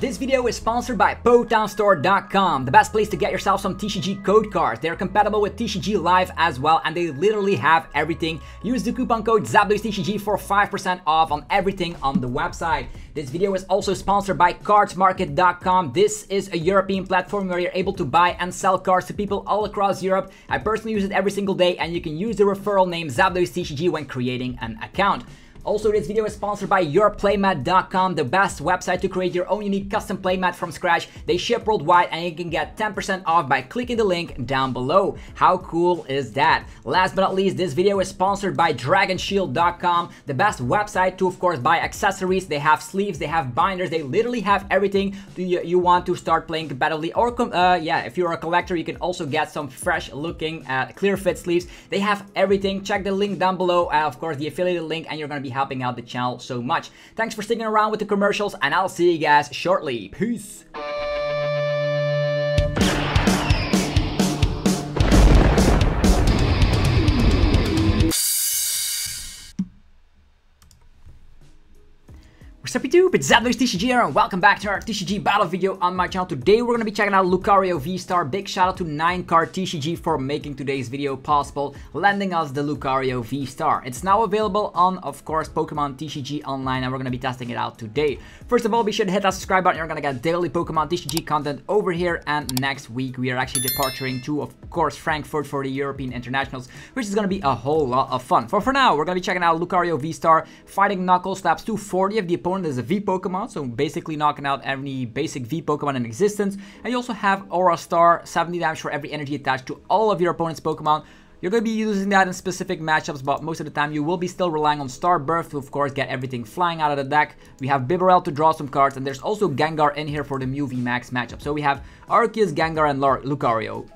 This video is sponsored by PotownStore.com, the best place to get yourself some TCG code cards. They're compatible with TCG Live as well, and they literally have everything. Use the coupon code ZapdosTCG for 5% off on everything on the website. This video is also sponsored by CardsMarket.com. This is a European platform where you're able to buy and sell cards to people all across Europe. I personally use it every single day, and you can use the referral name ZapdosTCG when creating an account. Also, this video is sponsored by YourPlaymat.com, the best website to create your own unique custom playmat from scratch. They ship worldwide and you can get 10% off by clicking the link down below. How cool is that? Last but not least, this video is sponsored by DragonShield.com, the best website to, of course, buy accessories. They have sleeves, they have binders, they literally have everything you, want to start playing competitively. Or, uh, yeah, if you're a collector, you can also get some fresh looking uh, clear fit sleeves. They have everything. Check the link down below, uh, of course, the affiliated link, and you're to be helping out the channel so much. Thanks for sticking around with the commercials and I'll see you guys shortly. Peace. What's up YouTube, it's Zapdos TCG here and welcome back to our TCG battle video on my channel. Today we're going to be checking out Lucario V-Star. Big shout out to 9card TCG for making today's video possible, lending us the Lucario V-Star. It's now available on, of course, Pokemon TCG Online and we're going to be testing it out today. First of all, be sure to hit that subscribe button. You're going to get daily Pokemon TCG content over here and next week we are actually departing to, of course, Frankfurt for the European Internationals, which is going to be a whole lot of fun. For for now, we're going to be checking out Lucario V-Star, fighting Knuckles, slaps 240 if the opponent is a V Pokemon, so basically knocking out any basic V Pokemon in existence. And you also have Aura Star, 70 damage for every energy attached to all of your opponent's Pokemon. You're going to be using that in specific matchups, but most of the time you will be still relying on Star Birth to, of course, get everything flying out of the deck. We have Bibarel to draw some cards, and there's also Gengar in here for the Mew V Max matchup. So we have Arceus, Gengar, and Lucario.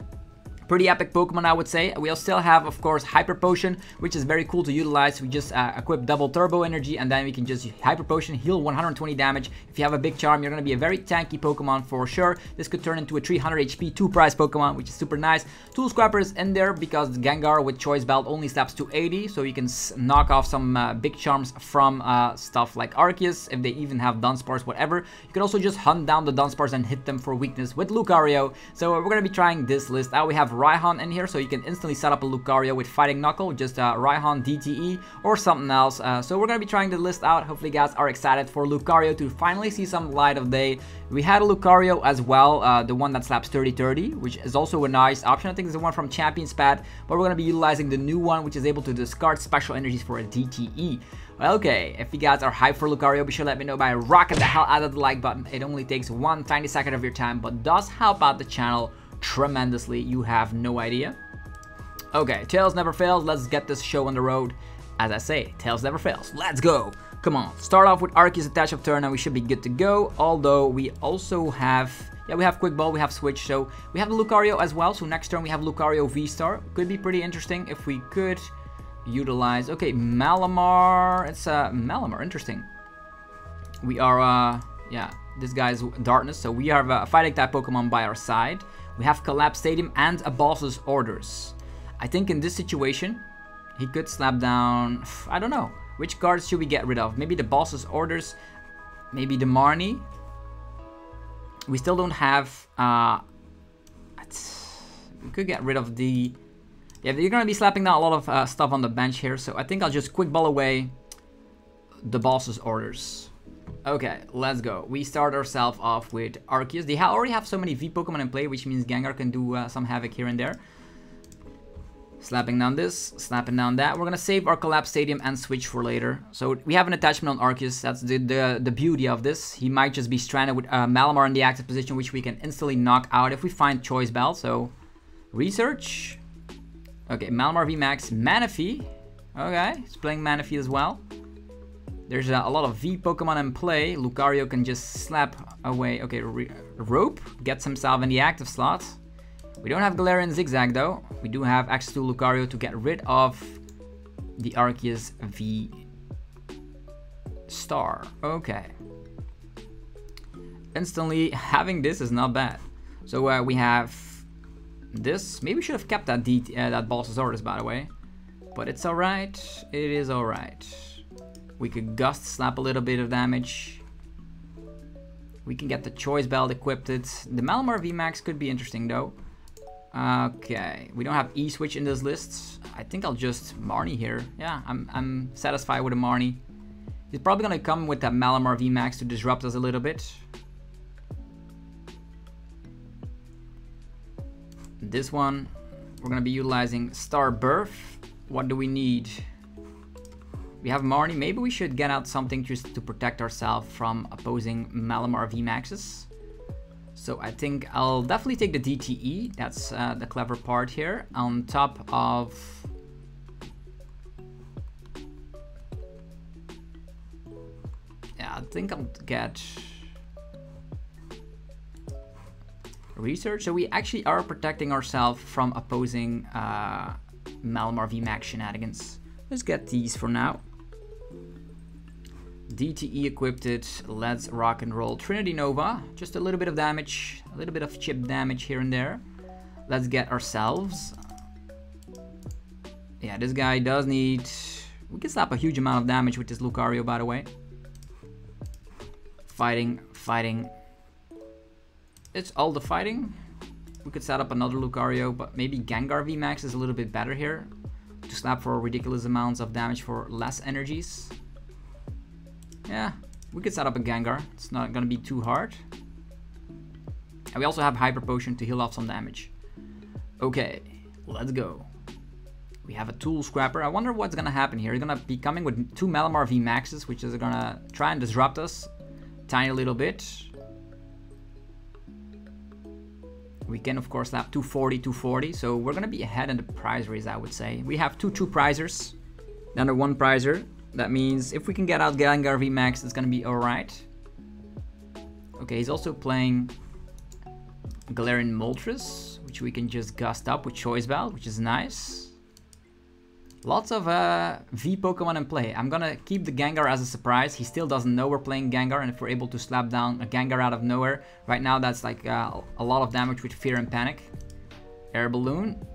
Pretty epic Pokemon, I would say. We still have, of course, Hyper Potion, which is very cool to utilize. We just uh, equip double Turbo Energy, and then we can just Hyper Potion, heal 120 damage. If you have a big charm, you're going to be a very tanky Pokemon for sure. This could turn into a 300 HP, 2 prize Pokemon, which is super nice. Tool Scrapper is in there because Gengar with Choice Belt only slaps to 80, so you can knock off some uh, big charms from uh, stuff like Arceus, if they even have Dunsparce, whatever. You can also just hunt down the Dunsparce and hit them for weakness with Lucario. So we're going to be trying this list out. We have Raihan in here, so you can instantly set up a Lucario with Fighting Knuckle, just uh, Raihan DTE or something else. Uh, so we're going to be trying the list out. Hopefully you guys are excited for Lucario to finally see some light of day. We had a Lucario as well, uh, the one that slaps 30-30, which is also a nice option. I think it's the one from Champion's Path, but we're going to be utilizing the new one, which is able to discard special energies for a DTE. Okay, if you guys are hyped for Lucario, be sure to let me know by rocking the hell out of the like button. It only takes one tiny second of your time, but does help out the channel tremendously. You have no idea. Okay, Tails never fails. Let's get this show on the road. As I say, Tails never fails. Let's go. Come on, start off with Arceus attach of turn and we should be good to go. Although we also have, yeah, we have Quick Ball, we have Switch, so we have Lucario as well. So next turn we have Lucario V-Star. Could be pretty interesting if we could utilize, okay, Malamar. It's uh, Malamar, interesting. We are, uh, yeah, this guy's Darkness, so we have a fighting type Pokemon by our side. We have Collapse Stadium and a boss's orders. I think in this situation, he could slap down, I don't know. Which cards should we get rid of? Maybe the boss's orders, maybe the Marnie. We still don't have, uh, we could get rid of the, yeah, you're gonna be slapping down a lot of uh, stuff on the bench here. So I think I'll just quick ball away the boss's orders. Okay, let's go. We start ourselves off with Arceus. They already have so many V Pokemon in play, which means Gengar can do uh, some havoc here and there. Slapping down this, slapping down that. We're gonna save our Collapse Stadium and switch for later. So we have an attachment on Arceus. That's the, the, the beauty of this. He might just be stranded with uh, Malamar in the active position, which we can instantly knock out if we find Choice Belt. So, research. Okay, Malamar VMAX, Manaphy. Okay, he's playing Manaphy as well. There's a, a, lot of V Pokemon in play. Lucario can just slap away. Okay, Rope gets himself in the active slot. We don't have Galarian Zigzag though. We do have access to Lucario to get rid of the Arceus V Star. Okay. Instantly, having this is not bad. So uh, we have this. Maybe we should have kept that, uh, that orders, by the way. But it's alright. It is alright. We could Gust slap a little bit of damage. We can get the Choice Belt equipped. The Malamar VMAX could be interesting though. Okay, we don't have E-Switch in this list. I think I'll just Marnie here. Yeah, I'm, I'm satisfied with a Marnie. He's probably gonna come with that Malamar VMAX to disrupt us a little bit. This one, we're gonna be utilizing Star Birth. What do we need? We have Marnie. Maybe we should get out something just to protect ourselves from opposing Malamar VMAXs. So I think I'll definitely take the DTE. That's uh, the clever part here. On top of... Yeah, I think I'll get... Research. So we actually are protecting ourselves from opposing uh, Malamar VMAX shenanigans. Let's get these for now. DTE equipped it. Let's rock and roll. Trinity Nova. Just a little bit of damage. A little bit of chip damage here and there. Let's get ourselves. Yeah, this guy does need... We can slap a huge amount of damage with this Lucario, by the way. Fighting, fighting. It's all the fighting. We could set up another Lucario, but maybe Gengar VMAX is a little bit better here. To slap for ridiculous amounts of damage for less energies. Yeah, we could set up a Gengar. It's not gonna be too hard. And we also have Hyper Potion to heal off some damage. Okay, let's go. We have a Tool Scrapper. I wonder what's gonna happen here. He's gonna be coming with two Malamar V Maxes, which is gonna try and disrupt us tiny little bit. We can of course slap 240, 240, so we're gonna be ahead in the prize race, I would say. We have two two prizers, under one prizer, that means if we can get out Gengar VMAX, it's gonna be alright. Okay, he's also playing Galarian Moltres, which we can just gust up with Choice Belt, which is nice. Lots of uh, V Pokemon in play. I'm gonna keep the Gengar as a surprise. He still doesn't know we're playing Gengar, and if we're able to slap down a Gengar out of nowhere, right now that's like uh, a lot of damage with Fear and Panic. Air Balloon.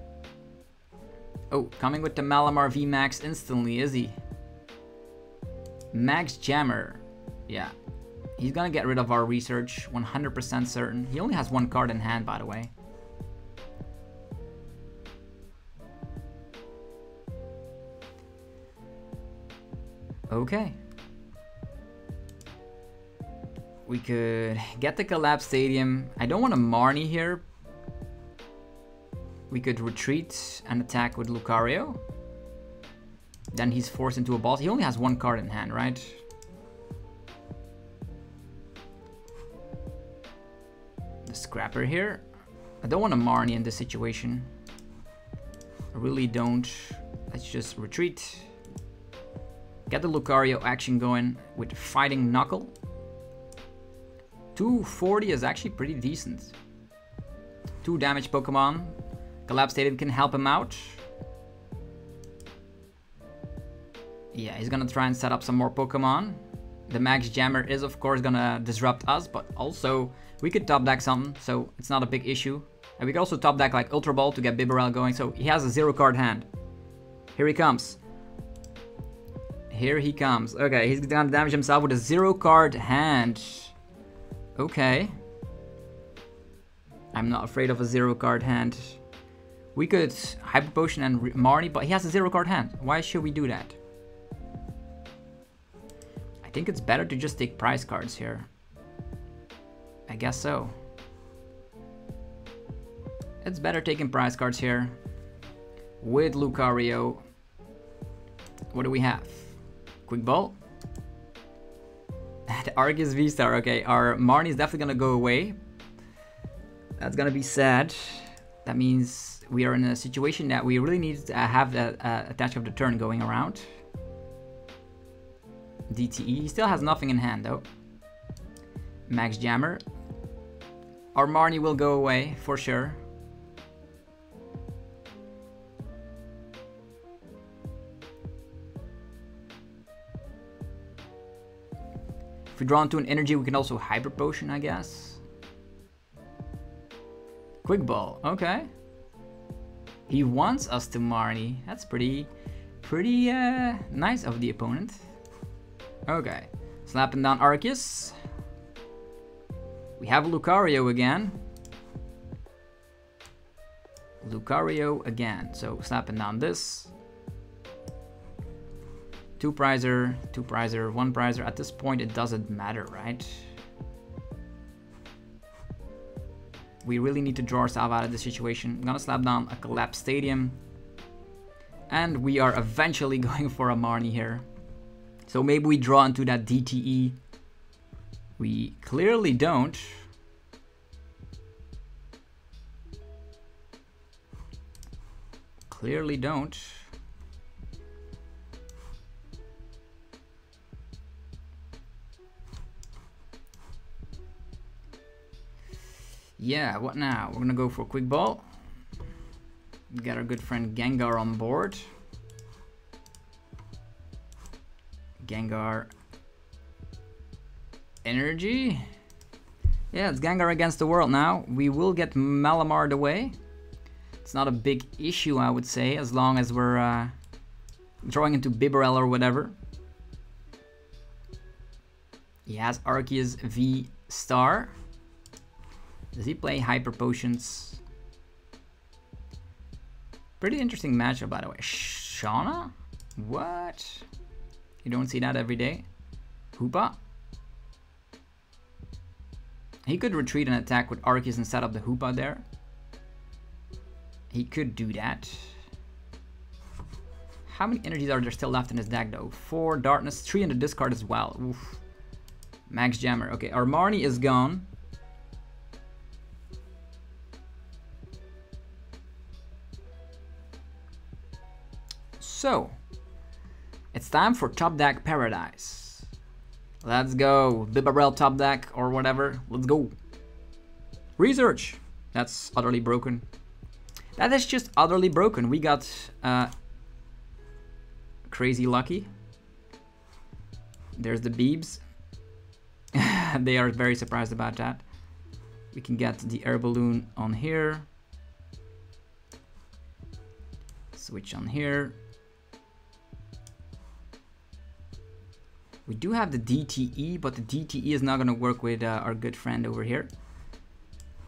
Oh, coming with the Malamar VMAX instantly, is he? Max Jammer. Yeah. He's gonna get rid of our research, 100% certain. He only has one card in hand, by the way. Okay. We could get the Collapse Stadium. I don't want a Marnie here. We could retreat and attack with Lucario. Then he's forced into a boss. He only has one card in hand, right? The Scrapper here. I don't want a Marnie in this situation. I really don't. Let's just retreat. Get the Lucario action going with Fighting Knuckle. 240 is actually pretty decent. Two damage Pokemon. Collapse Stadium can help him out. Yeah, he's gonna try and set up some more Pokemon. The Max Jammer is of course gonna disrupt us, but also we could top deck something, so it's not a big issue. And we could also top deck like Ultra Ball to get Bibarel going, so he has a zero card hand. Here he comes. Here he comes. Okay, he's gonna damage himself with a zero card hand. Okay. I'm not afraid of a zero card hand. We could Hyper Potion and Marnie, but he has a zero card hand. Why should we do that? I think it's better to just take prize cards here. I guess so. It's better taking prize cards here. With Lucario. What do we have? Quick Ball. the Arceus V-Star. Okay, our Marnie is definitely gonna go away. That's gonna be sad. That means we are in a situation that we really need to have the uh, attach of the turn going around. DTE. He still has nothing in hand though. Max Jammer. Our Marnie will go away for sure. If we draw into an energy, we can also Hyper Potion, I guess. Quick Ball, okay. He wants us to Marnie. That's pretty, pretty uh, nice of the opponent. Okay, slapping down Arceus. We have Lucario again. Lucario again. So slapping down this. Two prizer, two prizer, one prizer. At this point, it doesn't matter, right? We really need to draw ourselves out of the situation. I'm gonna slap down a collapsed stadium. And we are eventually going for a Marnie here. So maybe we draw into that DTE. We clearly don't. Clearly don't. Yeah, what now? We're gonna go for a quick ball. Get our good friend Gengar on board. Gengar energy. Yeah, it's Gengar against the world now. We will get Malamar away. It's not a big issue, I would say, as long as we're uh, drawing into Bibarel or whatever. He has Arceus V Star. Does he play Hyper Potions? Pretty interesting matchup, by the way. Shauna? What? You don't see that every day. Hoopa? He could retreat and attack with Arceus and set up the Hoopa there. He could do that. How many energies are there still left in his deck though? Four Darkness, three in the discard as well. Oof. Max Jammer. Okay, our Marnie is gone. So, it's time for Top Deck Paradise. Let's go. Bibarel Top Deck or whatever. Let's go. Research. That's utterly broken. That is just utterly broken. We got uh, crazy lucky. There's the Beebs. they are very surprised about that. We can get the air balloon on here. Switch on here. We do have the DTE, but the DTE is not going to work with uh, our good friend over here.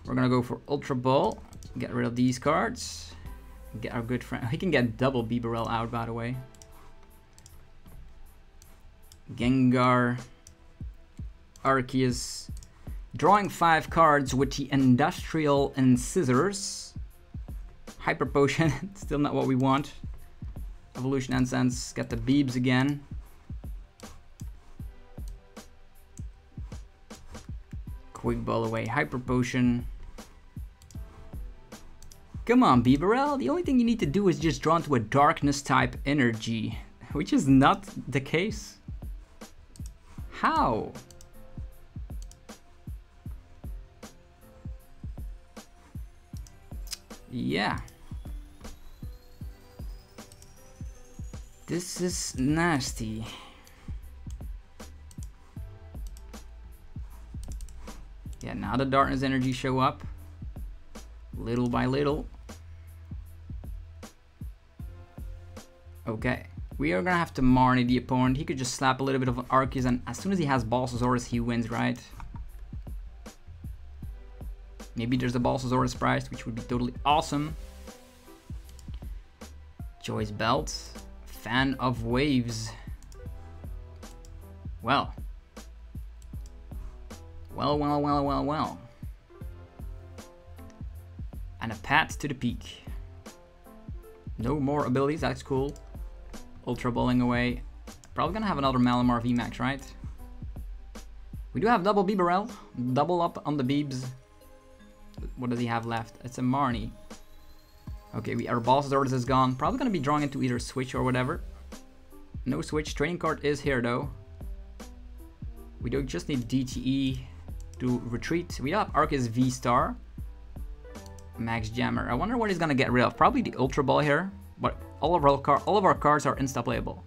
We're going to go for Ultra Ball. Get rid of these cards. Get our good friend. He can get double Bibarel out, by the way. Gengar. Arceus. Drawing five cards with the Industrious Incisors. Hyper Potion. Still not what we want. Evolution Incense. Get the Beebs again. Quick Ball away, Hyper Potion. Come on, Bibarel. The only thing you need to do is just draw into a Darkness type energy, which is not the case. How? Yeah. This is nasty. Yeah, now the darkness energy show up. Little by little. Okay. We are gonna have to Marnie the opponent. He could just slap a little bit of an Arceus and as soon as he has Balsasaurus, he wins, right? Maybe there's a Balsasaurus prize, which would be totally awesome. Choice Belt. Fan of Waves. Well, well, well, well, well, well. And a path to the peak. No more abilities, that's cool. Ultra bowling away. Probably gonna have another Malamar VMAX, right? We do have double Bibarel. Double up on the Beebs. What does he have left? It's a Marnie. Okay, we, our boss's orders is gone. Probably gonna be drawing into either Switch or whatever. No Switch. Training Court is here though. We don't just need DTE to retreat. We have Arceus V-Star. Max Jammer. I wonder what he's gonna get rid of. Probably the Ultra Ball here, but all of our car all of our cards are insta playable.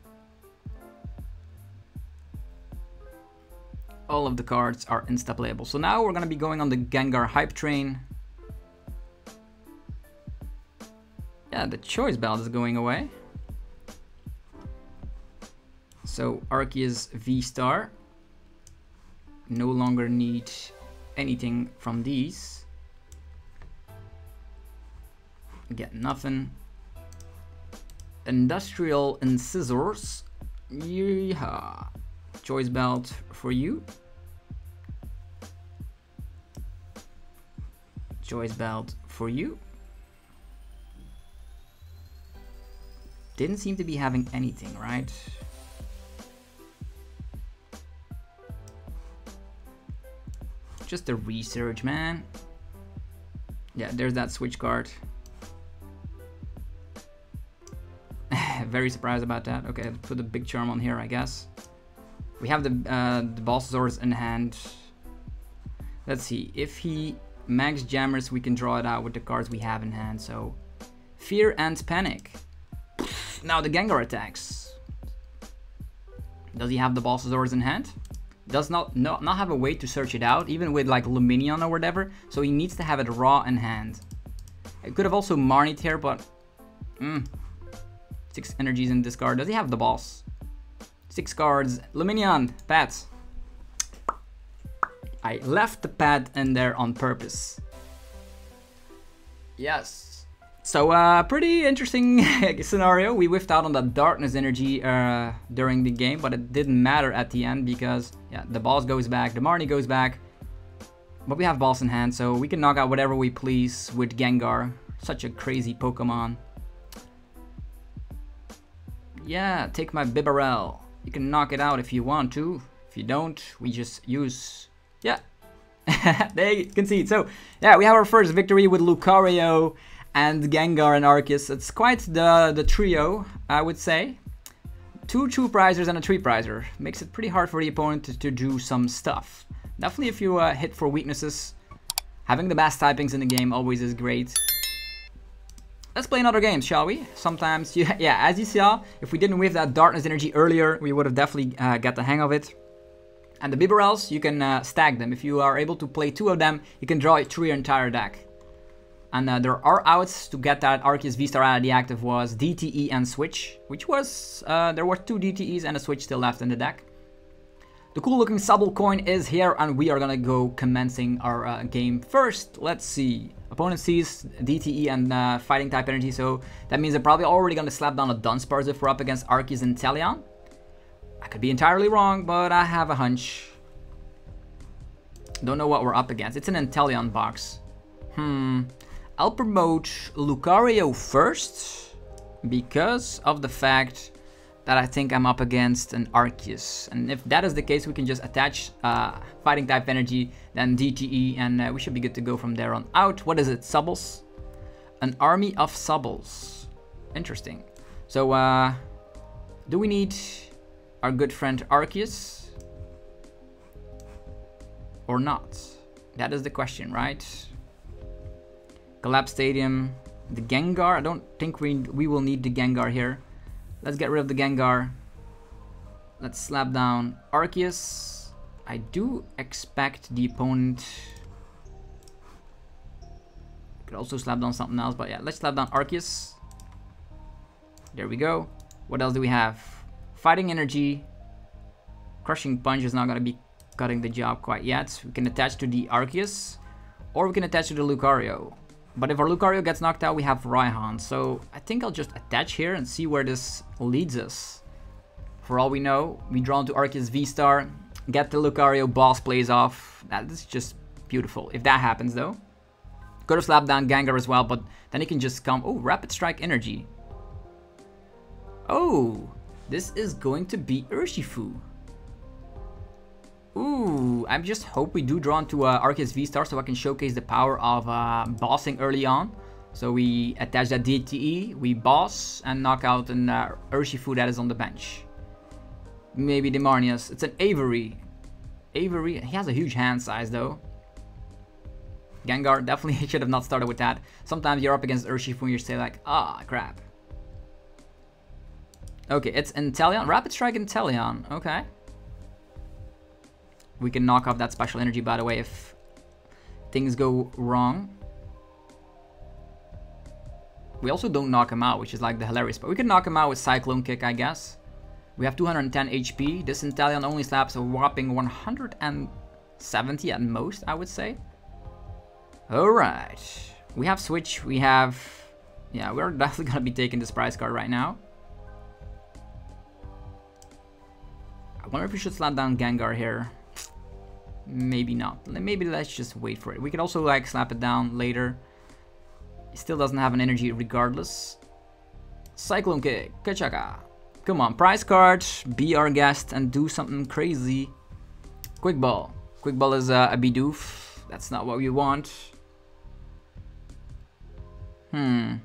All of the cards are insta playable. So now we're gonna be going on the Gengar hype train. Yeah, the choice belt is going away. So Arceus V-Star no longer need anything from these. Get nothing. Industrious incisors. Yeah. Choice belt for you. Choice belt for you. Didn't seem to be having anything, right? Just a research, man. Yeah, there's that switch card. Very surprised about that. Okay, put a big charm on here, I guess. We have the, uh, the Bossasaurus in hand. Let's see. If he max jammers, we can draw it out with the cards we have in hand. So, Fear and Panic. Now the Gengar attacks. Does he have the Bossasaurus in hand? Does not, not, not have a way to search it out, even with like Lumineon or whatever, so he needs to have it raw in hand. It could have also Marnied here, but... Mm, six energies in this card. Does he have the boss? Six cards. Lumineon, pets. I left the pad in there on purpose. Yes. So, uh, pretty interesting scenario. We whiffed out on the darkness energy uh, during the game, but it didn't matter at the end because, yeah, the boss goes back, the Marnie goes back. But we have boss in hand, so we can knock out whatever we please with Gengar. Such a crazy Pokemon. Yeah, take my Bibarel. You can knock it out if you want to. If you don't, we just use... Yeah. they it. So, yeah, we have our first victory with Lucario and Gengar and Arceus. It's quite the, the trio, I would say. Two two prizers and a three prizer. Makes it pretty hard for the opponent to, to do some stuff. Definitely if you uh, hit for weaknesses. Having the best typings in the game always is great. Let's play another game, shall we? Sometimes, you, yeah, as you saw, if we didn't whiff that Darkness Energy earlier, we would have definitely uh, got the hang of it. And the Bibarels, you can uh, stack them. If you are able to play two of them, you can draw it through your entire deck. And uh, there are outs to get that Arceus V-Star out of the active was DTE and Switch, which was, uh, there were two DTEs and a Switch still left in the deck. The cool looking Sobble coin is here and we are gonna go commencing our uh, game first. Let's see. Opponent sees DTE and uh, fighting type energy, so that means they're probably already gonna slap down a Dunsparce if we're up against Arceus and Inteleon. I could be entirely wrong, but I have a hunch. Don't know what we're up against. It's an Inteleon box. Hmm. I'll promote Lucario first because of the fact that I think I'm up against an Arceus. And if that is the case, we can just attach uh, fighting type energy, then DTE, and uh, we should be good to go from there on out. What is it? Sobbles? An army of Sobbles. Interesting. So, uh, do we need our good friend Arceus? Or not? That is the question, right? Collapse Stadium. The Gengar. I don't think we, we will need the Gengar here. Let's get rid of the Gengar. Let's slap down Arceus. I do expect the opponent... Could also slap down something else, but yeah, let's slap down Arceus. There we go. What else do we have? Fighting Energy. Crushing Punch is not going to be cutting the job quite yet. We can attach to the Arceus. Or we can attach to the Lucario. But if our Lucario gets knocked out, we have Raihan. So I think I'll just attach here and see where this leads us. For all we know, we draw into Arceus V-Star, get the Lucario boss plays off. That is just beautiful. If that happens though. Could have slapped down Gengar as well, but then he can just come... Oh, Rapid Strike Energy. Oh, this is going to be Urshifu. Ooh, I just hope we do draw into uh, Arceus V-Star so I can showcase the power of uh, bossing early on. So we attach that DTE, we boss, and knock out an uh, Urshifu that is on the bench. Maybe Demarnius. It's an Avery. Avery, he has a huge hand size though. Gengar, definitely should have not started with that. Sometimes you're up against Urshifu and you say like, ah, crap. Okay, it's Inteleon. Rapid Strike Inteleon. Okay. We can knock off that special energy, by the way, if things go wrong. We also don't knock him out, which is like the hilarious, but we can knock him out with Cyclone Kick, I guess. We have 210 HP. This Inteleon only slaps a whopping 170 at most, I would say. Alright. We have Switch, we have... Yeah, we're definitely gonna be taking this prize card right now. I wonder if we should slap down Gengar here. Maybe not. Maybe let's just wait for it. We could also like slap it down later. He still doesn't have an energy regardless. Cyclone Kick, Kachaka. Come on, prize card, be our guest and do something crazy. Quick Ball. Quick Ball is uh, a Bidoof. That's not what we want. Hmm.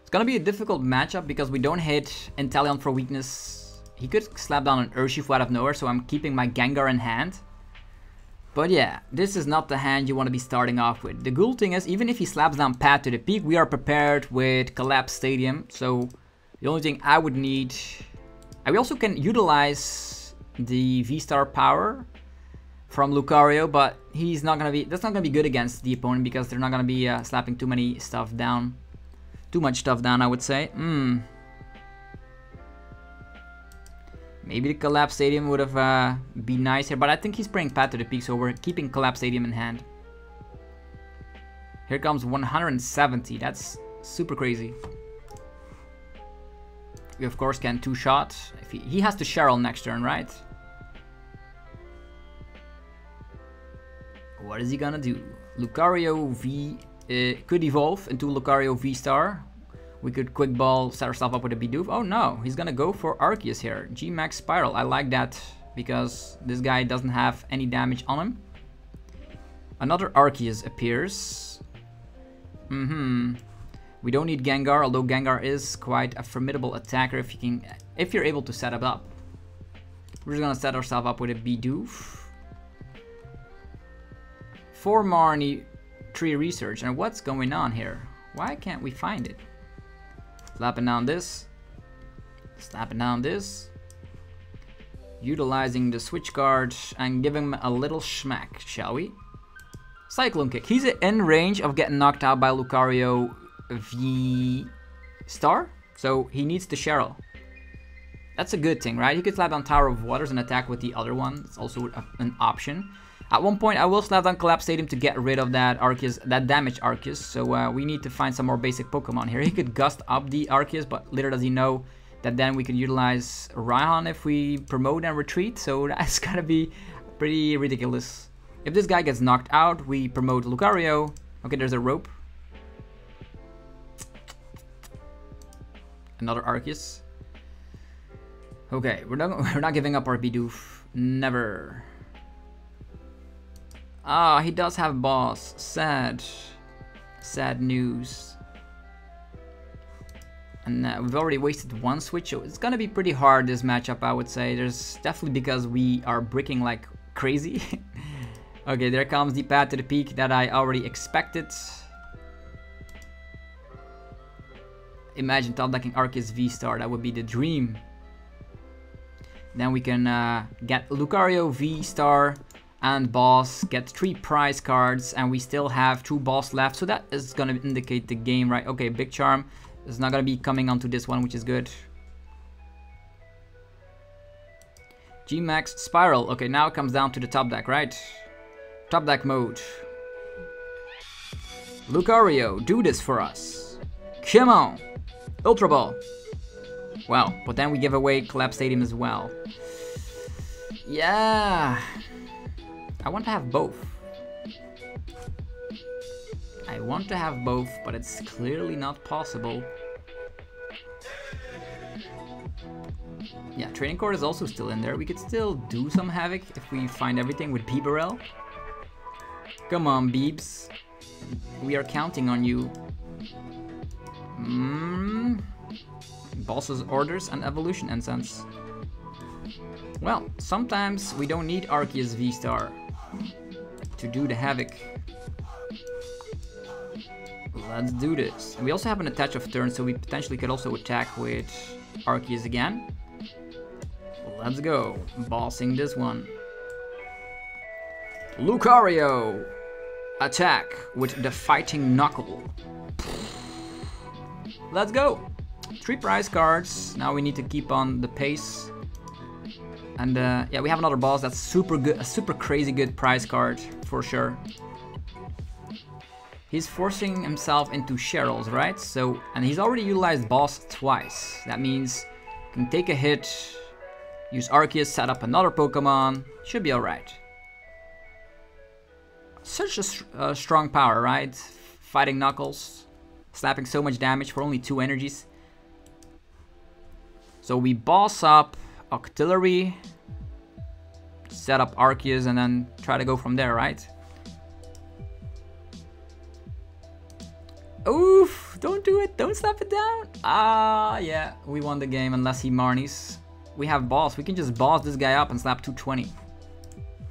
It's gonna be a difficult matchup because we don't hit Inteleon for weakness he could slap down an Urshifu out of nowhere, so I'm keeping my Gengar in hand. But yeah, this is not the hand you want to be starting off with. The cool thing is, even if he slaps down Path to the Peak, we are prepared with Collapse Stadium. So the only thing I would need... We also can utilize the V-Star power from Lucario, but he's not gonna be... That's not gonna be good against the opponent because they're not gonna be uh, slapping too many stuff down. Too much stuff down, I would say. Hmm. Maybe the Collapse Stadium would have uh, been nice here, but I think he's playing Path to the Peak, so we're keeping Collapse Stadium in hand. Here comes 170. That's super crazy. We of course can two-shot. If he, he has to Cheryl next turn, right? What is he gonna do? Lucario V uh, could evolve into Lucario V-Star. We could quick ball, set ourselves up with a Bidoof. Oh no, he's gonna go for Arceus here. G-Max Spiral, I like that because this guy doesn't have any damage on him. Another Arceus appears. Mm-hmm. We don't need Gengar, although Gengar is quite a formidable attacker if you can, if you're able to set it up. We're just gonna set ourselves up with a Bidoof. Four Marnie tree research, and what's going on here? Why can't we find it? Slapping down this. Slapping down this. Utilizing the switch guard and giving him a little smack, shall we? Cyclone Kick. He's in range of getting knocked out by Lucario V Star. So he needs the Cheryl. That's a good thing, right? He could slap down Tower of Waters and attack with the other one. It's also an option. At one point, I will slap down Collapse Stadium to get rid of that Arceus, that damaged Arceus. So uh, we need to find some more basic Pokemon here. He could gust up the Arceus, but little does he know that then we can utilize Raihan if we promote and retreat. So that's gonna be pretty ridiculous. If this guy gets knocked out, we promote Lucario. Okay, there's a rope. Another Arceus. Okay, we're not we're not giving up our Bidoof. Never. Ah, he does have boss. Sad. Sad news. And uh, we've already wasted one switch, so it's gonna be pretty hard this matchup, I would say. There's definitely because we are bricking like crazy. okay, there comes the path to the peak that I already expected. Imagine top decking Arceus V-Star, that would be the dream. Then we can uh, get Lucario V-Star and boss, get three prize cards, and we still have two boss left. So that is gonna indicate the game, right? Okay, Big Charm is not gonna be coming onto this one, which is good. G-Max Spiral. Okay, now it comes down to the top deck, right? Top deck mode. Lucario, do this for us. Come on. Ultra Ball. Well, but then we give away Collapse Stadium as well. Yeah. I want to have both. I want to have both, but it's clearly not possible. Yeah, Training Court is also still in there. We could still do some Havoc if we find everything with Bibarel. Come on, Beebs. We are counting on you. Mmm. Boss's orders and evolution incense. Well, sometimes we don't need Arceus V-Star to do the havoc. Let's do this. we also have an attach of turn, so we potentially could also attack with Arceus again. Let's go. Bossing this one. Lucario! Attack with the Fighting Knuckle. Let's go! Three prize cards. Now we need to keep on the pace. And uh, yeah, we have another boss that's super good, a super crazy good prize card for sure. He's forcing himself into Cheryl's, right? So, and he's already utilized boss twice. That means can take a hit, use Arceus, set up another Pokemon. Should be alright. Such a uh, strong power, right? Fighting Knuckles, slapping so much damage for only two energies. So we boss up Octillery, set up Arceus, and then try to go from there, right? Oof, don't do it, don't slap it down. Ah, yeah, we won the game unless he Marnies. We have boss, we can just boss this guy up and slap 220.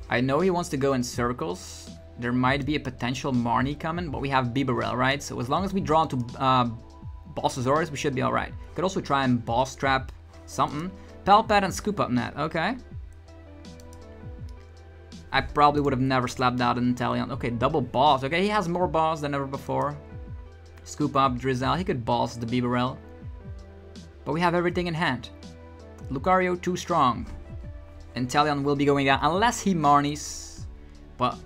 I know he wants to go in circles. There might be a potential Marnie coming, but we have Bibarel, right? So as long as we draw into uh, Bossasaurus, we should be alright. Could also try and boss trap something. Pal Pad and Scoop Up Net, okay. I probably would have never slapped out an Inteleon. Okay, double boss. Okay, he has more boss than ever before. Scoop up Drizzile. He could boss the Bibarel. But we have everything in hand. Lucario too strong. Inteleon will be going out unless he Marnies. But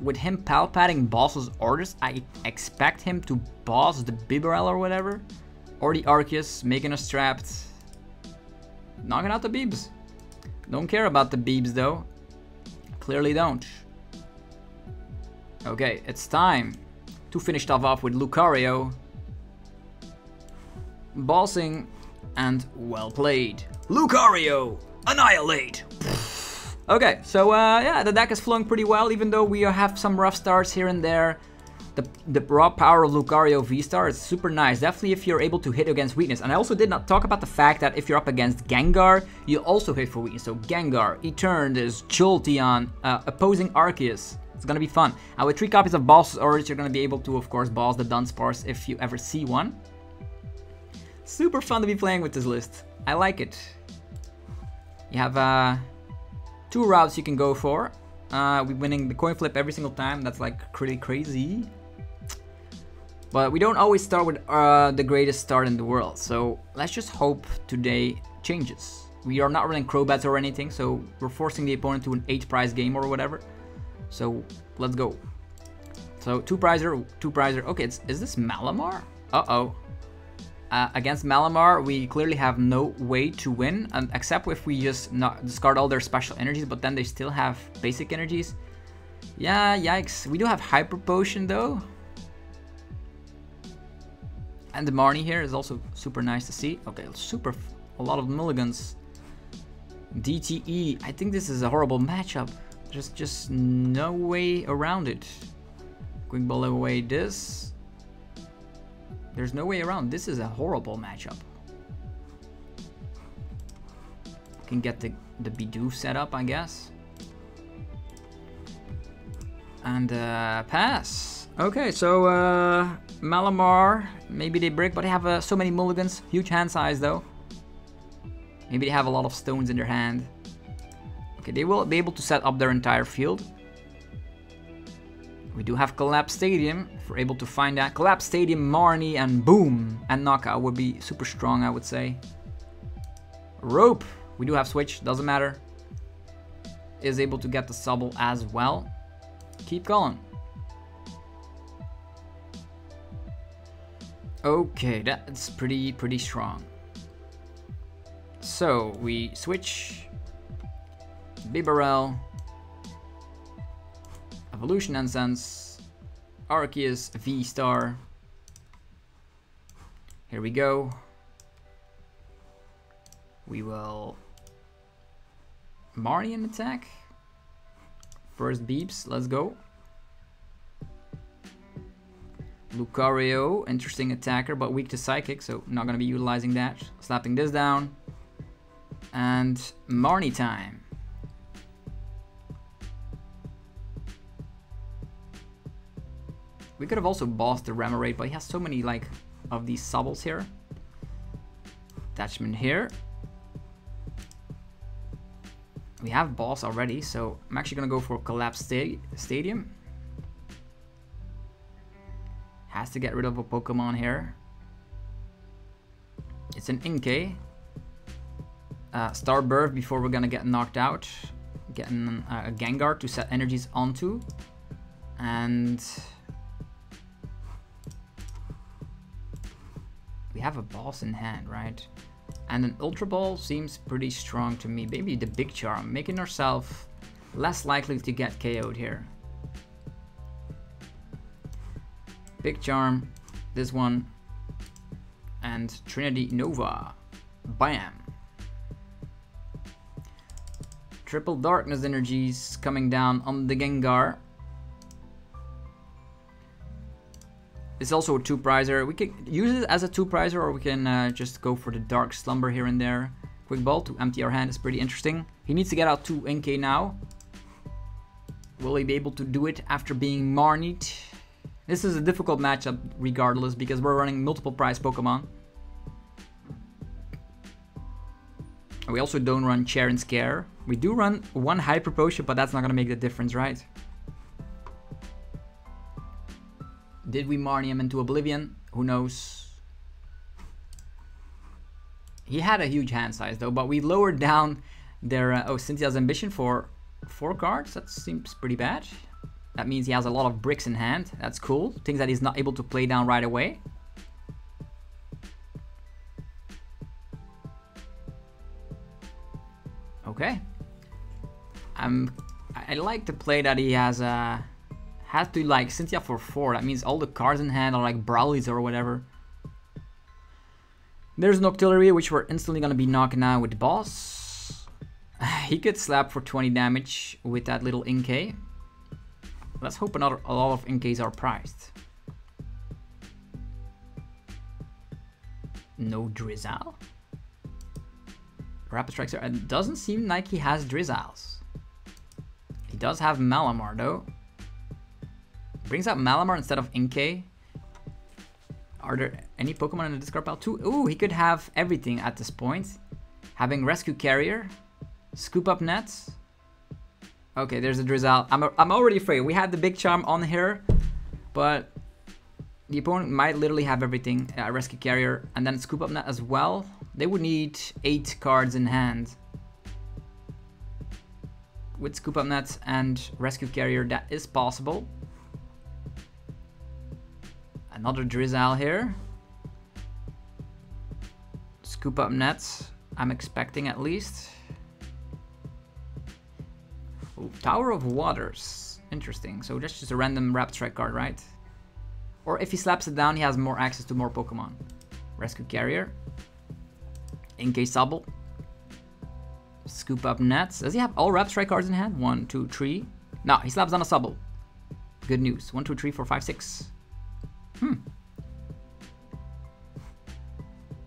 with him palpating boss's orders, I expect him to boss the Bibarel or whatever. Or the Arceus, making us trapped. Knocking out the Beebs. Don't care about the Beebs though. Clearly don't. Okay, it's time to finish stuff off with Lucario. Bossing and well played. Lucario, annihilate! okay, so uh, yeah, the deck is flowing pretty well, even though we have some rough starts here and there. The, the raw power of Lucario V-Star is super nice, definitely if you're able to hit against weakness. And I also did not talk about the fact that if you're up against Gengar, you also hit for weakness. So Gengar, Eternatus, Jolteon, uh, opposing Arceus. It's gonna be fun. And with three copies of Boss Orders, you're gonna be able to, of course, boss the Dunsparce if you ever see one. Super fun to be playing with this list. I like it. You have uh, two routes you can go for. Uh, we're winning the coin flip every single time. That's like pretty crazy. But we don't always start with uh, the greatest start in the world. So let's just hope today changes. We are not running Crobats or anything, so we're forcing the opponent to an 8 prize game or whatever. So let's go. So two prizer, two prizer. Okay, is this Malamar? Uh-oh. Uh, against Malamar, we clearly have no way to win, um, except if we just not discard all their special energies, but then they still have basic energies. Yeah, yikes. We do have Hyper Potion, though. And the Marnie here is also super nice to see. Okay, super, a lot of mulligans. DTE, I think this is a horrible matchup. There's just no way around it. Quick ball away this. There's no way around. This is a horrible matchup. Can get the, the Bidoof set up, I guess. And uh, pass. Okay, so uh, Malamar, maybe they break, but they have uh, so many mulligans. Huge hand size though. Maybe they have a lot of stones in their hand. Okay, they will be able to set up their entire field. We do have Collapse Stadium, if we're able to find that. Collapse Stadium, Marnie, and boom! And Knockout would be super strong, I would say. Rope, we do have Switch, doesn't matter. Is able to get the Sobble as well. Keep going. Okay, that's pretty, pretty strong. So, we switch Bibarel, Evolution Incense, Arceus V-Star. Here we go. We will Marian attack. First beeps, let's go. Lucario, interesting attacker, but weak to Psychic, so not gonna be utilizing that. Slapping this down. And Marnie time. We could have also bossed the Remoraid, but he has so many like of these Sobbles here. Attachment here. We have boss already, so I'm actually gonna go for Collapse sta Stadium. Has to get rid of a Pokemon here. It's an Inkay. uh, Star Birth before we're gonna get knocked out. Getting uh, a Gengar to set energies onto. And... We have a boss in hand, right? And an Ultra Ball seems pretty strong to me. Maybe the Big Charm, making ourselves less likely to get KO'd here. Big Charm, this one, and Trinity Nova. Bam! Triple Darkness energies coming down on the Gengar. It's also a two prizer. We can use it as a two prizer or we can uh, just go for the Dark Slumber here and there. Quick Ball to empty our hand is pretty interesting. He needs to get out 2 Inkay now. Will he be able to do it after being Marnied? This is a difficult matchup regardless because we're running multiple prize Pokemon. We also don't run Cheren's Care. We do run one Hyper Potion, but that's not gonna make the difference, right? Did we Marnie him into Oblivion? Who knows? He had a huge hand size though, but we lowered down their, uh, oh, Cynthia's Ambition for four cards. That seems pretty bad. That means he has a lot of bricks in hand. That's cool. Things that he's not able to play down right away. Okay. I'm. I like the play that he has. Uh, has to like Cynthia for four. That means all the cards in hand are like Brawlies or whatever. There's an Octillery, which we're instantly gonna be knocking out with the boss. he could slap for 20 damage with that little Inkay. Let's hope another a lot of Inkays are priced. No Drizzile. Rapid Strike. It doesn't seem like he has Drizziles. He does have Malamar though. Brings out Malamar instead of Inkay. Are there any Pokemon in the discard pile too? Ooh, he could have everything at this point. Having Rescue Carrier, Scoop Up Nets. Okay, there's a Drizzile. I'm, I'm already afraid. We had the Big Charm on here, but the opponent might literally have everything. Uh, Rescue Carrier, and then Scoop Up Net as well. They would need 8 cards in hand. With Scoop Up Net and Rescue Carrier, that is possible. Another Drizzile here. Scoop Up Nets, I'm expecting at least. Ooh, Tower of Waters. Interesting. So that's just a random Rapid Strike card, right? Or if he slaps it down, he has more access to more Pokemon. Rescue Carrier. Inkay Sobble. Scoop up nets. Does he have all Rapid Strike cards in hand? One, two, three. No, he slaps down a Sobble. Good news. One, two, three, four, five, six. Hmm.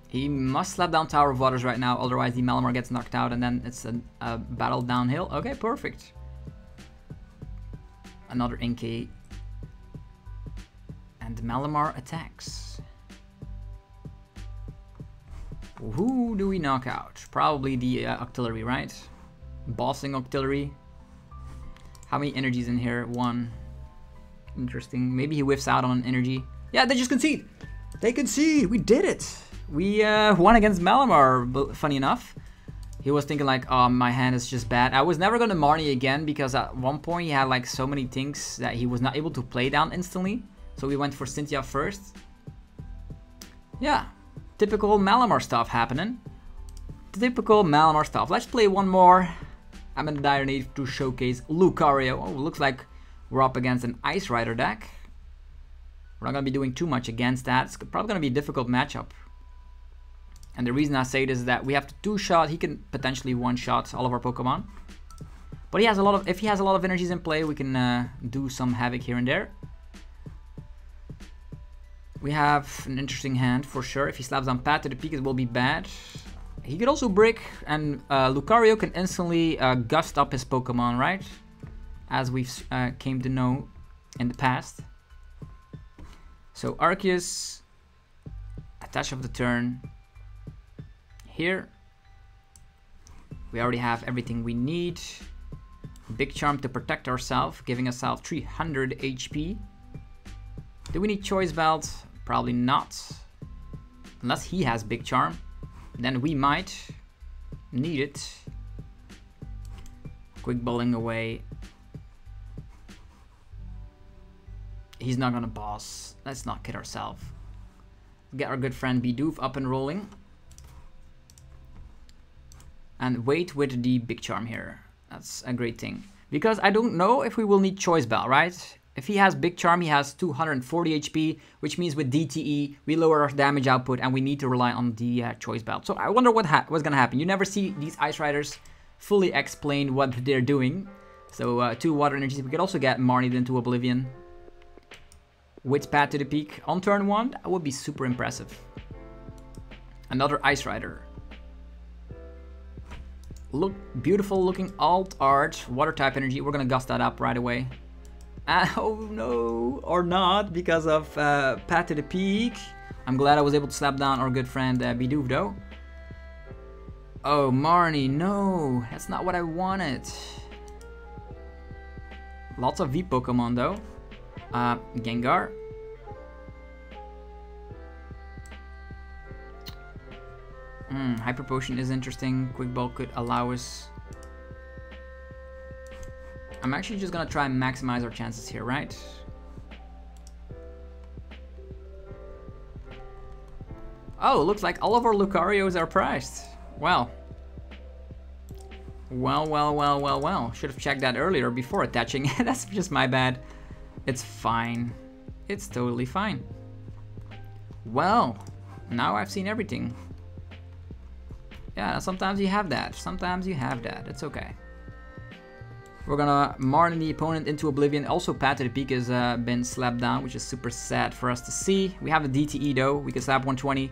He must slap down Tower of Waters right now, otherwise the Malamar gets knocked out and then it's a, a battle downhill. Okay, perfect. Another Inkay. And Malamar attacks. Who do we knock out? Probably the uh, Octillery, right? Bossing Octillery. How many energies in here? One. Interesting. Maybe he whiffs out on energy. Yeah, they just concede. They concede. We did it. We uh, won against Malamar, funny enough. He was thinking like, oh, my hand is just bad. I was never going to Marnie again because at one point he had like so many things that he was not able to play down instantly. So we went for Cynthia first. Yeah, typical Malamar stuff happening. Typical Malamar stuff. Let's play one more. I'm in the dire need to showcase Lucario. Oh, looks like we're up against an Ice Rider deck. We're not going to be doing too much against that. It's probably going to be a difficult matchup. And the reason I say this is that we have to two-shot. He can potentially one-shot all of our Pokemon. But he has a lot of, if he has a lot of energies in play, we can uh, do some havoc here and there. We have an interesting hand for sure. If he slaps on Path to the Peak, it will be bad. He could also brick, and uh, Lucario can instantly uh, gust up his Pokemon, right? As we've uh, came to know in the past. So Arceus, attach of the turn. Here, we already have everything we need. Big Charm to protect ourselves, giving ourselves 300 HP. Do we need Choice Belt? Probably not. Unless he has Big Charm. Then we might. need it. Quick Balling away. He's not gonna boss. Let's not kid ourselves. Get our good friend Bidoof up and rolling. And wait with the big charm here. That's a great thing. Because I don't know if we will need Choice Belt, right? If he has Big Charm, he has 240 HP, which means with DTE, we lower our damage output and we need to rely on the uh, Choice Belt. So I wonder what what's gonna happen. You never see these Ice Riders fully explain what they're doing. So uh, two Water Energies. We could also get Marnied into Oblivion. With Path to the Peak on turn one, that would be super impressive. Another Ice Rider. Look, beautiful looking alt art, water type energy. We're gonna gust that up right away. Uh, oh no, or not, because of uh, Path to the Peak. I'm glad I was able to slap down our good friend uh, Bidoof though. Oh, Marnie, no, that's not what I wanted. Lots of V Pokemon though. Uh, Gengar. Hmm, Hyper Potion is interesting. Quick Ball could allow us I'm actually just gonna try and maximize our chances here, right? Oh, looks like all of our Lucarios are priced. Well. Well, well, well, well, well. Should have checked that earlier before attaching. That's just my bad. It's fine. It's totally fine. Well, now I've seen everything. Yeah, sometimes you have that. Sometimes you have that. It's okay. We're gonna marn the opponent into oblivion. Also, Path to the Peak has uh, been slapped down, which is super sad for us to see. We have a DTE though. We can slap 120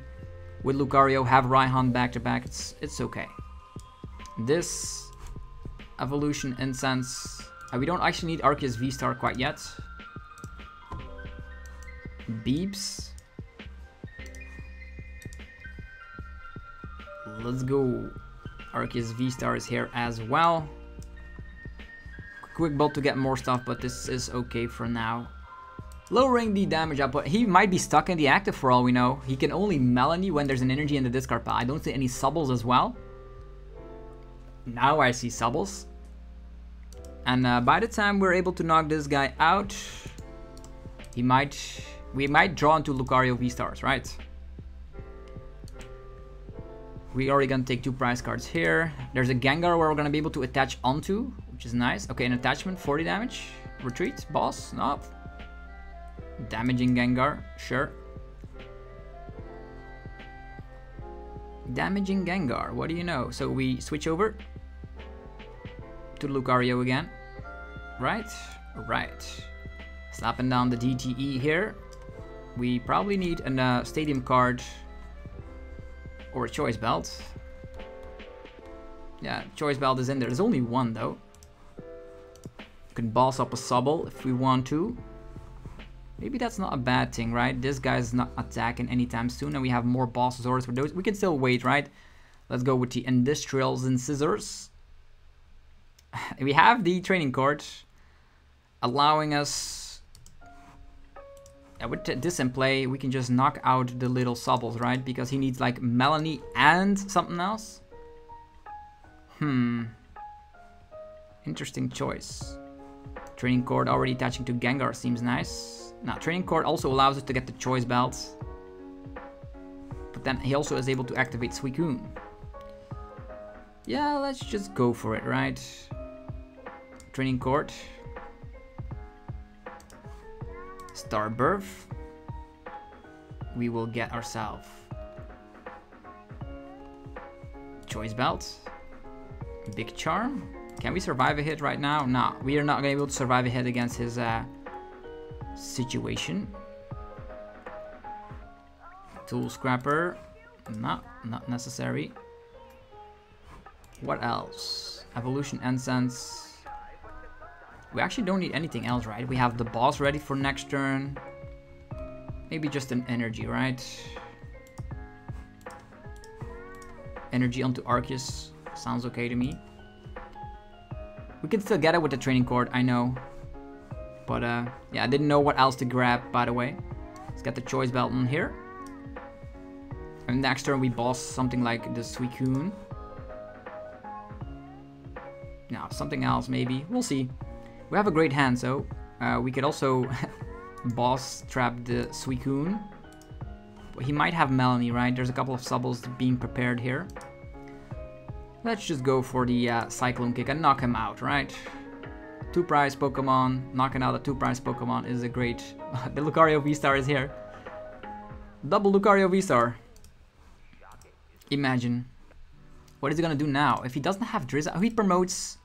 with Lucario, have Raihan back to back. It's it's okay. This evolution incense. Uh, we don't actually need Arceus V-Star quite yet. Beeps. Let's go. Arceus V-Star is here as well. Quick Ball to get more stuff, but this is okay for now. Lowering the damage output. He might be stuck in the active for all we know. He can only Melony when there's an energy in the discard pile. I don't see any Subbles as well. Now I see Subbles. And uh, by the time we're able to knock this guy out, he might... We might draw into Lucario V-Stars, right? We already gonna take two prize cards here. There's a Gengar where we're gonna be able to attach onto which is nice. Okay, an attachment, 40 damage. Retreat, boss, no. Damaging Gengar, sure. Damaging Gengar, what do you know? So we switch over to Lucario again. Right? Right. Slapping down the DTE here. We probably need a uh, stadium card or a choice belt. Yeah, choice belt is in there. There's only one though We can boss up a Subble if we want to. Maybe that's not a bad thing, right? This guy's not attacking anytime soon and we have more boss orders for those. We can still wait, right? Let's go with the Industrious Incisors. we have the Training Court allowing us... Yeah, with this in play, we can just knock out the little Subbles, right? Because he needs like Melony and something else. Hmm. Interesting choice. Training Court already attaching to Gengar seems nice. Now, Training Court also allows us to get the Choice Belt. But then he also is able to activate Suicune. Yeah, let's just go for it, right? Training Court. Star Birth. We will get ourselves Choice Belt. Big Charm. Can we survive a hit right now? No, we are not going to be able to survive a hit against his uh, situation. Tool Scrapper. No, not necessary. What else? Evolution Incense. We actually don't need anything else, right? We have the boss ready for next turn. Maybe just an energy, right? Energy onto Arceus. Sounds okay to me. We can still get it with the Training Court, I know. But uh, yeah, I didn't know what else to grab, by the way. Let's get the choice belt in here. And next turn we boss something like the Suicune. Now, something else maybe. We'll see. We have a great hand, so uh, we could also boss trap the Suicune. He might have Melony, right? There's a couple of Subbles being prepared here. Let's just go for the uh, Cyclone Kick and knock him out, right? Two prize Pokemon. Knocking out a two prize Pokemon is a great... the Lucario V-Star is here. Double Lucario V-Star. Imagine. What is he gonna do now? If he doesn't have Drizzile, he promotes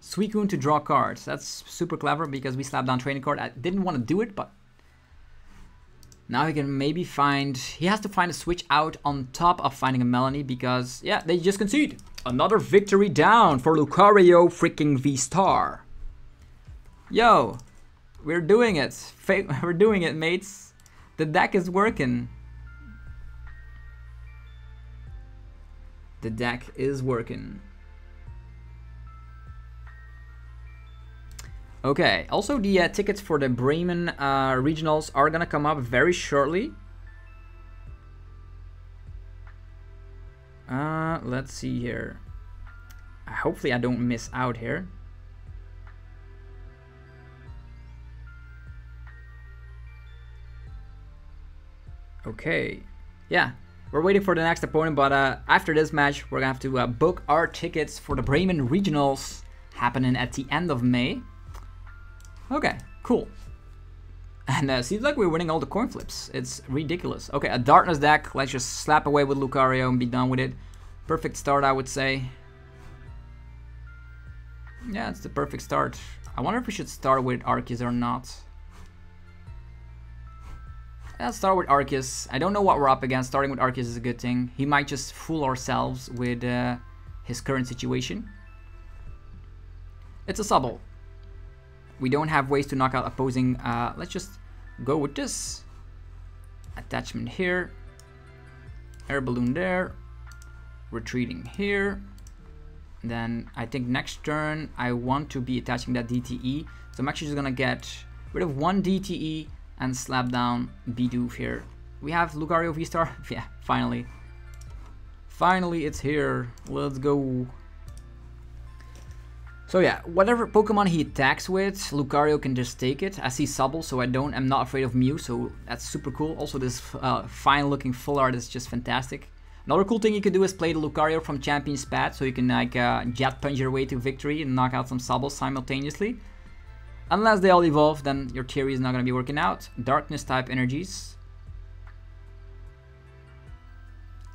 Suicune to draw cards. That's super clever because we slapped down Training Court. I didn't want to do it, but now he can maybe find... He has to find a switch out on top of finding a Melony because, yeah, they just concede. Another victory down for Lucario freaking V-Star. Yo, we're doing it. We're doing it, mates. The deck is working. The deck is working. Okay, also the uh, tickets for the Bremen uh, regionals are gonna come up very shortly. Uh, let's see here. Hopefully I don't miss out here. Okay, yeah, we're waiting for the next opponent, but uh, after this match, we're gonna have to uh, book our tickets for the Bremen regionals happening at the end of May. Okay, cool. And uh, seems like we're winning all the coin flips. It's ridiculous. Okay, a Darkness deck. Let's just slap away with Lucario and be done with it. Perfect start, I would say. Yeah, it's the perfect start. I wonder if we should start with Arceus or not. Let's start with Arceus. I don't know what we're up against. Starting with Arceus is a good thing. He might just fool ourselves with uh, his current situation. It's a Subble we don't have ways to knock out opposing. Uh, let's just go with this. Attachment here. Air balloon there. Retreating here. Then I think next turn I want to be attaching that DTE. So I'm actually just gonna get rid of one DTE and slap down Bidoof here. We have Lucario V-Star. yeah, finally. Finally, it's here. Let's go. So yeah, whatever Pokemon he attacks with, Lucario can just take it. I see Subble, so I don't, I'm not afraid of Mew, so that's super cool. Also this uh, fine looking full art is just fantastic. Another cool thing you can do is play the Lucario from Champion's Path, so you can like uh, jet punch your way to victory and knock out some Subbles simultaneously. Unless they all evolve, then your theory is not going to be working out. Darkness type energies.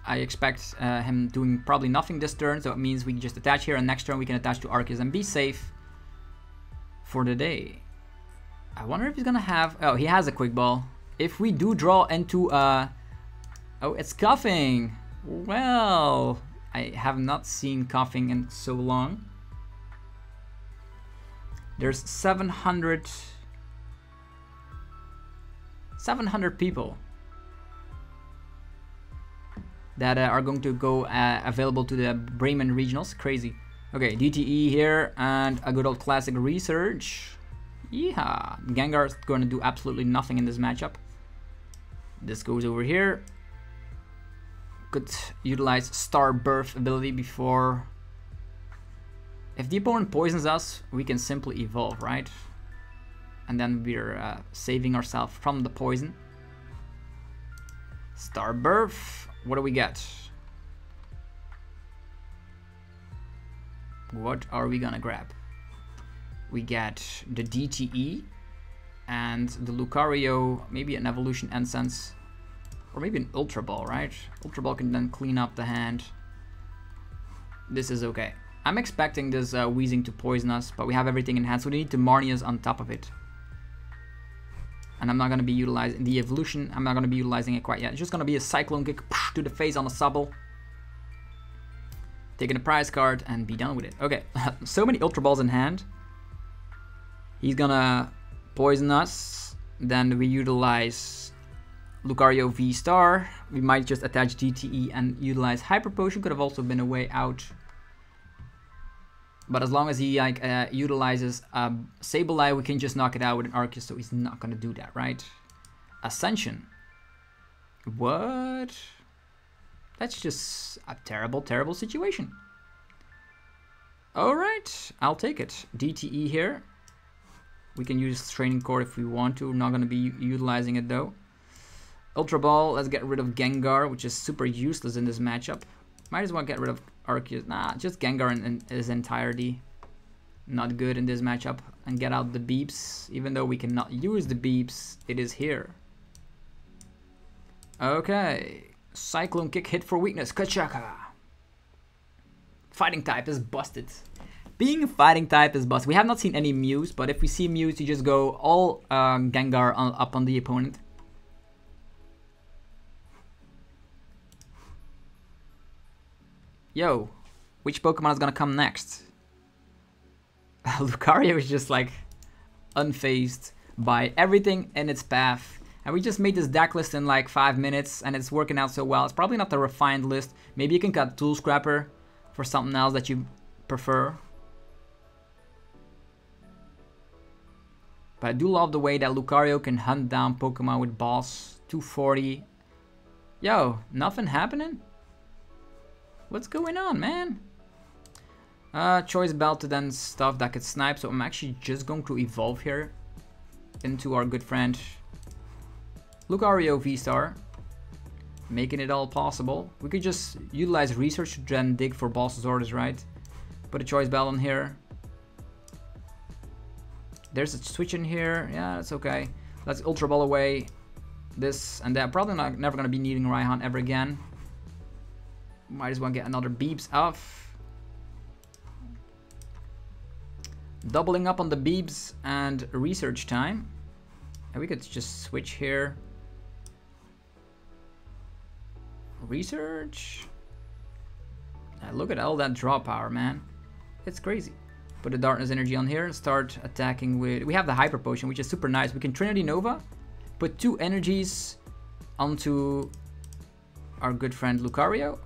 I expect uh, him doing probably nothing this turn, so it means we can just attach here, and next turn we can attach to Arceus and be safe for the day. I wonder if he's gonna have... Oh, he has a Quick Ball. If we do draw into... Uh, oh, it's Koffing! Well, I have not seen Koffing in so long. There's 700... 700 people that uh, are going to go uh, available to the Bremen regionals. Crazy. Okay, DTE here and a good old classic research. Yeah, Gengar is going to do absolutely nothing in this matchup. This goes over here. Could utilize Star Birth ability before... If the opponent poisons us, we can simply evolve, right? And then we're uh, saving ourselves from the poison. Star Birth. What do we get? What are we gonna grab? We get the DTE and the Lucario, maybe an Evolution Incense, or maybe an Ultra Ball, right? Ultra Ball can then clean up the hand. This is okay. I'm expecting this uh, Weezing to poison us, but we have everything in hand, so we need to Marnias on top of it and I'm not going to be utilizing the evolution. I'm not going to be utilizing it quite yet. It's just going to be a cyclone kick to the face on a Subble. Taking a prize card and be done with it. Okay, so many Ultra Balls in hand. He's gonna poison us. Then we utilize Lucario V-Star. We might just attach DTE and utilize Hyper Potion. Could have also been a way out but as long as he like uh, utilizes um, Sableye, we can just knock it out with an Arceus, so he's not gonna do that, right? Ascension. What? That's just a terrible, terrible situation. Alright, I'll take it. DTE here. We can use Training Court if we want to. We're not going to be utilizing it though. Ultra Ball, let's get rid of Gengar, which is super useless in this matchup. Might as well get rid of Arceus. Nah, just Gengar in, in his entirety. Not good in this matchup. And get out the beeps. Even though we cannot use the beeps, it is here. Okay. Cyclone Kick hit for weakness. Kachaka. Fighting type is busted. Being a fighting type is busted. We have not seen any Mews, but if we see Mews, you just go all um, Gengar on, up on the opponent. Yo, which Pokemon is gonna come next? Lucario is just like unfazed by everything in its path. And we just made this deck list in like 5 minutes and it's working out so well. It's probably not the refined list. Maybe you can cut Tool Scrapper for something else that you prefer. But I do love the way that Lucario can hunt down Pokemon with Boss 240. Yo, nothing happening? What's going on, man? Uh, choice belt to then stuff that could snipe, so I'm actually just going to evolve here into our good friend Lucario V-Star. Making it all possible. We could just utilize research to then dig for boss's orders, right? Put a choice belt on here. There's a switch in here. Yeah, that's okay. Let's Ultra Ball away. This and that. Probably not, never going to be needing Raihan ever again. Might as well get another beeps off. Doubling up on the beeps and research time. And we could just switch here. Research. Now look at all that draw power, man. It's crazy. Put the darkness energy on here. Start attacking with... We have the hyper potion, which is super nice. We can Trinity Nova. Put two energies onto our good friend Lucario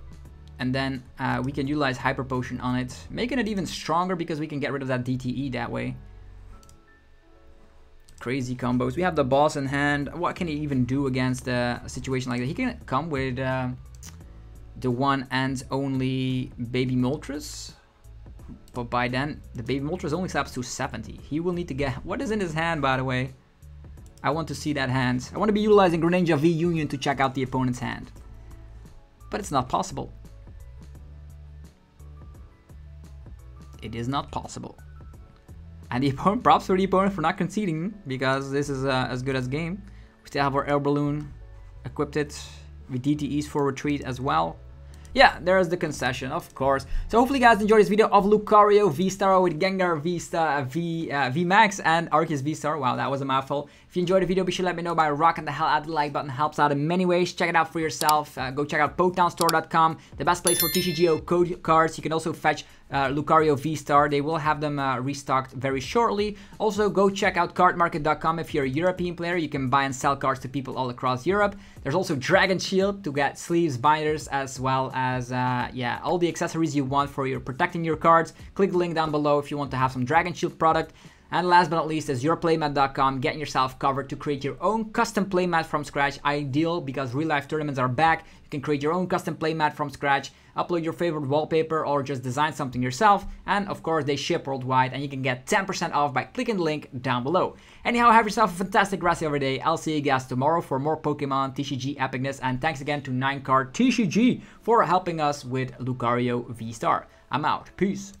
and then uh, we can utilize Hyper Potion on it, making it even stronger because we can get rid of that DTE that way. Crazy combos. We have the boss in hand. What can he even do against a situation like that? He can come with uh, the one and only Baby Moltres. But by then, the Baby Moltres only slaps to 70. He will need to get... What is in his hand, by the way? I want to see that hand. I want to be utilizing Greninja V Union to check out the opponent's hand. But it's not possible. It is not possible. And the opponent, props for the opponent for not conceding, because this is uh, as good as game. We still have our air balloon equipped it with DTEs for retreat as well. Yeah, there's the concession, of course. So hopefully you guys enjoyed this video of Lucario V-Star with Gengar V-Star, V, uh, V-Max and Arceus V-Star. Wow, that was a mouthful. If you enjoyed the video, be sure to let me know by rocking the hell out the like button. Helps out in many ways. Check it out for yourself. Uh, go check out PokeTownStore.com, the best place for TCGO code cards. You can also fetch uh, Lucario V-Star. They will have them uh, restocked very shortly. Also, go check out cardmarket.com if you're a European player. You can buy and sell cards to people all across Europe. There's also Dragon Shield to get sleeves, binders, as well as, uh, yeah, all the accessories you want for your protecting your cards. Click the link down below if you want to have some Dragon Shield product. And last but not least is yourplaymat.com, getting yourself covered to create your own custom playmat from scratch. Ideal because real life tournaments are back. You can create your own custom playmat from scratch, upload your favorite wallpaper or just design something yourself. And of course they ship worldwide and you can get 10% off by clicking the link down below. Anyhow, have yourself a fantastic rest of your day. I'll see you guys tomorrow for more Pokemon TCG epicness. And thanks again to NinecardTCG for helping us with Lucario V-Star. I'm out. Peace.